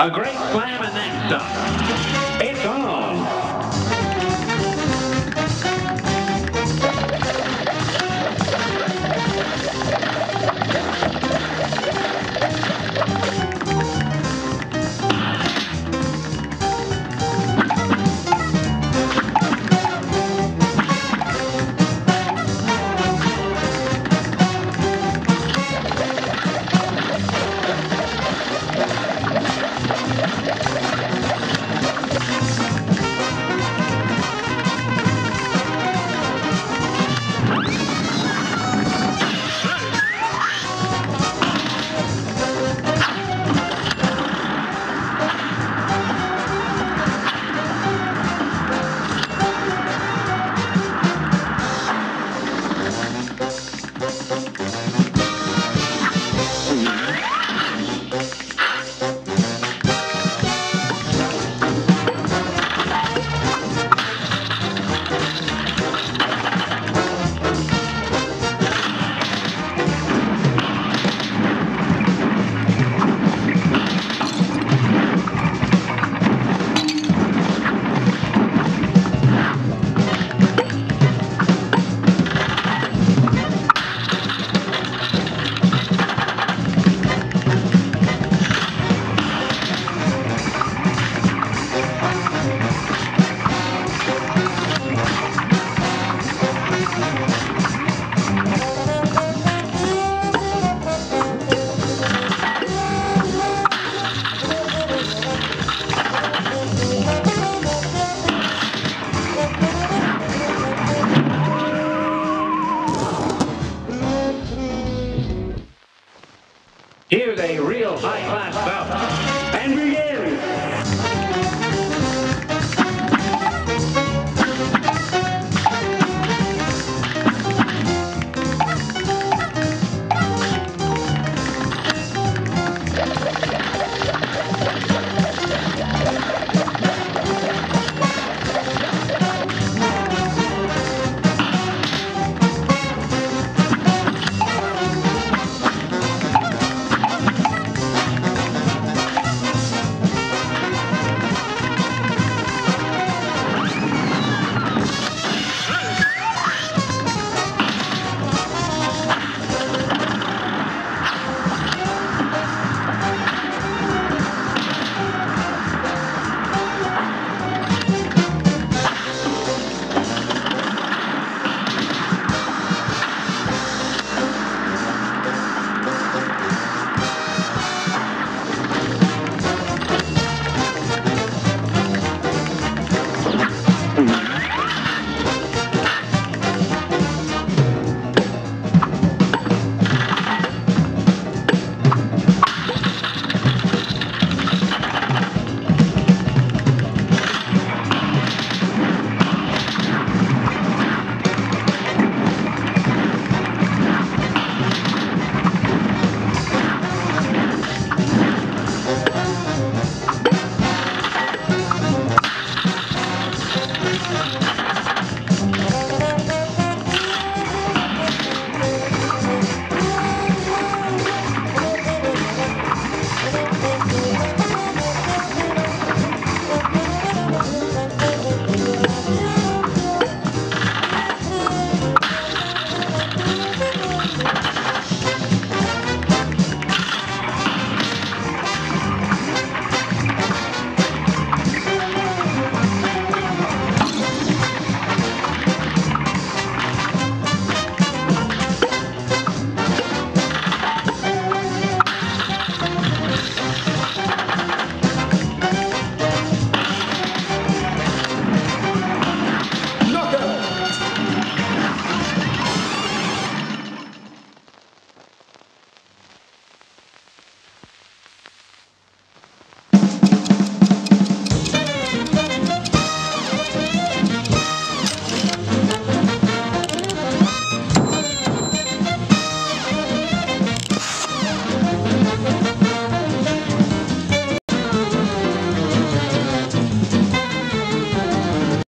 A great slam and then some. It's on. Real high-class bout.